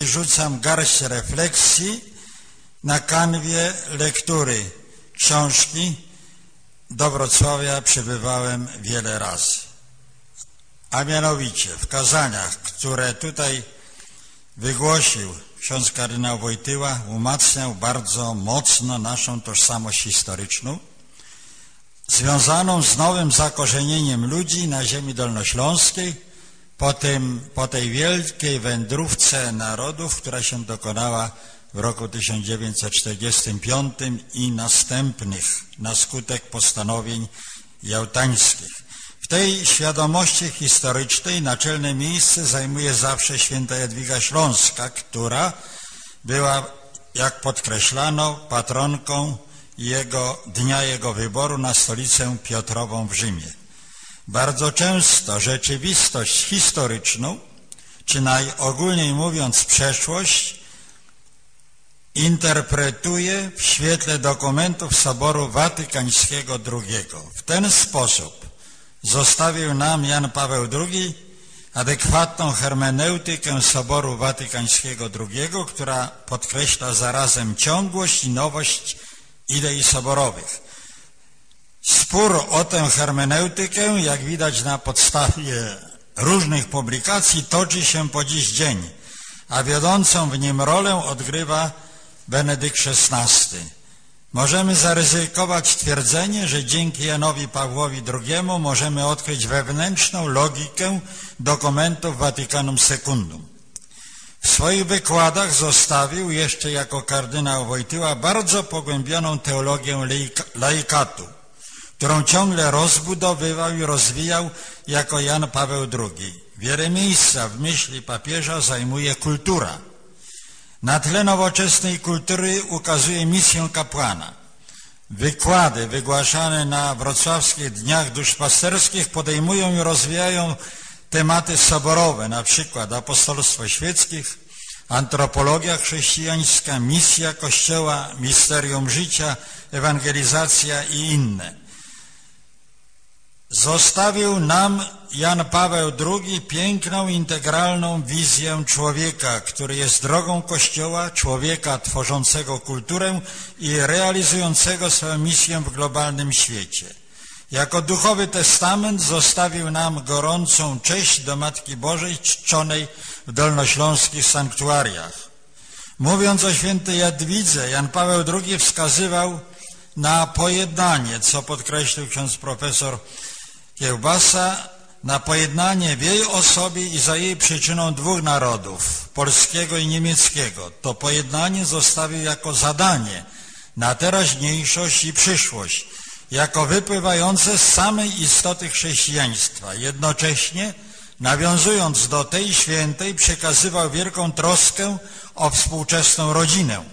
rzucam garść refleksji na kanwie lektury książki. Do Wrocławia przybywałem wiele razy. A mianowicie w kazaniach, które tutaj wygłosił ksiądz kardynał Wojtyła, umacniał bardzo mocno naszą tożsamość historyczną, związaną z nowym zakorzenieniem ludzi na ziemi dolnośląskiej, po, tym, po tej wielkiej wędrówce narodów, która się dokonała w roku 1945 i następnych na skutek postanowień jałtańskich. W tej świadomości historycznej naczelne miejsce zajmuje zawsze święta Jadwiga Śląska, która była, jak podkreślano, patronką jego, dnia jego wyboru na stolicę Piotrową w Rzymie. Bardzo często rzeczywistość historyczną, czy najogólniej mówiąc przeszłość, interpretuje w świetle dokumentów Soboru Watykańskiego II. W ten sposób zostawił nam Jan Paweł II adekwatną hermeneutykę Soboru Watykańskiego II, która podkreśla zarazem ciągłość i nowość idei soborowych. Spór o tę hermeneutykę, jak widać na podstawie różnych publikacji, toczy się po dziś dzień, a wiodącą w nim rolę odgrywa Benedykt XVI. Możemy zaryzykować twierdzenie, że dzięki Janowi Pawłowi II możemy odkryć wewnętrzną logikę dokumentów Watykanum Secundum. W swoich wykładach zostawił jeszcze jako kardynał Wojtyła bardzo pogłębioną teologię laikatu, którą ciągle rozbudowywał i rozwijał jako Jan Paweł II. Wiele miejsca w myśli papieża zajmuje kultura. Na tle nowoczesnej kultury ukazuje misję kapłana. Wykłady wygłaszane na wrocławskich Dniach Duszpasterskich podejmują i rozwijają tematy soborowe, na przykład apostolstwo świeckich, antropologia chrześcijańska, misja Kościoła, misterium życia, ewangelizacja i inne. Zostawił nam Jan Paweł II piękną, integralną wizję człowieka, który jest drogą Kościoła, człowieka tworzącego kulturę i realizującego swoją misję w globalnym świecie. Jako duchowy testament zostawił nam gorącą cześć do Matki Bożej czczonej w dolnośląskich sanktuariach. Mówiąc o świętej Jadwidze, Jan Paweł II wskazywał na pojednanie, co podkreślił ksiądz profesor Kiełbasa na pojednanie w jej osobie i za jej przyczyną dwóch narodów, polskiego i niemieckiego. To pojednanie zostawił jako zadanie na teraźniejszość i przyszłość, jako wypływające z samej istoty chrześcijaństwa. Jednocześnie, nawiązując do tej świętej, przekazywał wielką troskę o współczesną rodzinę.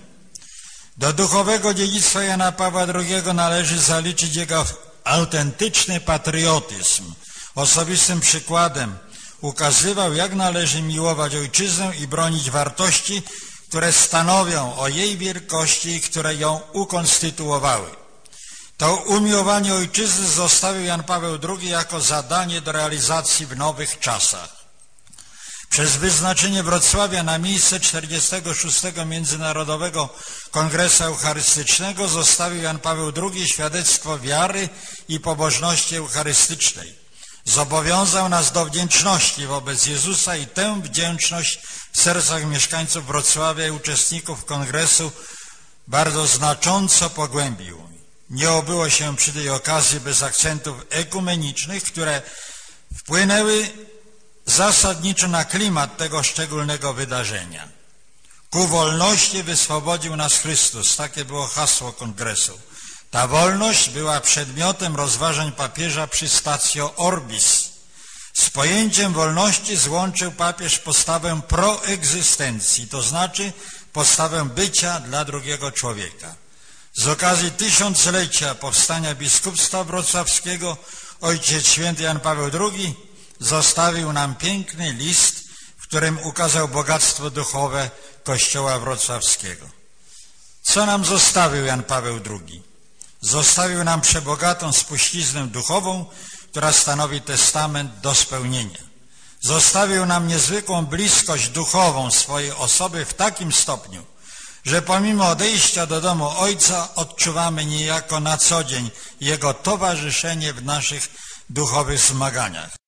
Do duchowego dziedzictwa Jana Pawła II należy zaliczyć jego autentyczny patriotyzm. Osobistym przykładem ukazywał, jak należy miłować ojczyznę i bronić wartości, które stanowią o jej wielkości i które ją ukonstytuowały. To umiłowanie ojczyzny zostawił Jan Paweł II jako zadanie do realizacji w nowych czasach. Przez wyznaczenie Wrocławia na miejsce 46. Międzynarodowego Kongresu Eucharystycznego zostawił Jan Paweł II świadectwo wiary i pobożności eucharystycznej. Zobowiązał nas do wdzięczności wobec Jezusa i tę wdzięczność w sercach mieszkańców Wrocławia i uczestników kongresu bardzo znacząco pogłębił. Nie obyło się przy tej okazji bez akcentów ekumenicznych, które wpłynęły zasadniczo na klimat tego szczególnego wydarzenia. Ku wolności wyswobodził nas Chrystus. Takie było hasło kongresu. Ta wolność była przedmiotem rozważań papieża przy Stacio Orbis. Z pojęciem wolności złączył papież postawę proegzystencji, to znaczy postawę bycia dla drugiego człowieka. Z okazji tysiąclecia powstania biskupstwa wrocławskiego ojciec święty Jan Paweł II zostawił nam piękny list, w którym ukazał bogactwo duchowe Kościoła Wrocławskiego. Co nam zostawił Jan Paweł II? Zostawił nam przebogatą spuściznę duchową, która stanowi testament do spełnienia. Zostawił nam niezwykłą bliskość duchową swojej osoby w takim stopniu, że pomimo odejścia do domu Ojca odczuwamy niejako na co dzień Jego towarzyszenie w naszych duchowych zmaganiach.